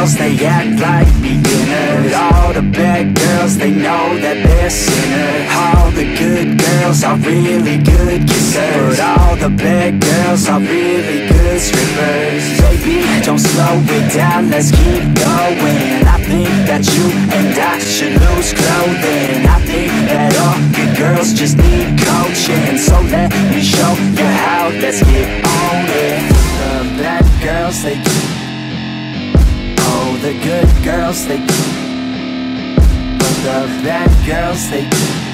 girls, they act like beginners. All the bad girls, they know that they're sinners. All the good girls are really good kissers. But all the bad girls are really good strippers. Baby, don't slow it down, let's keep going. I think that you and I should lose clothing. I think that all good girls just need coaching. So let me show you how, let's get on it. The bad girls, they Oh, the good girls, they But the bad girls, they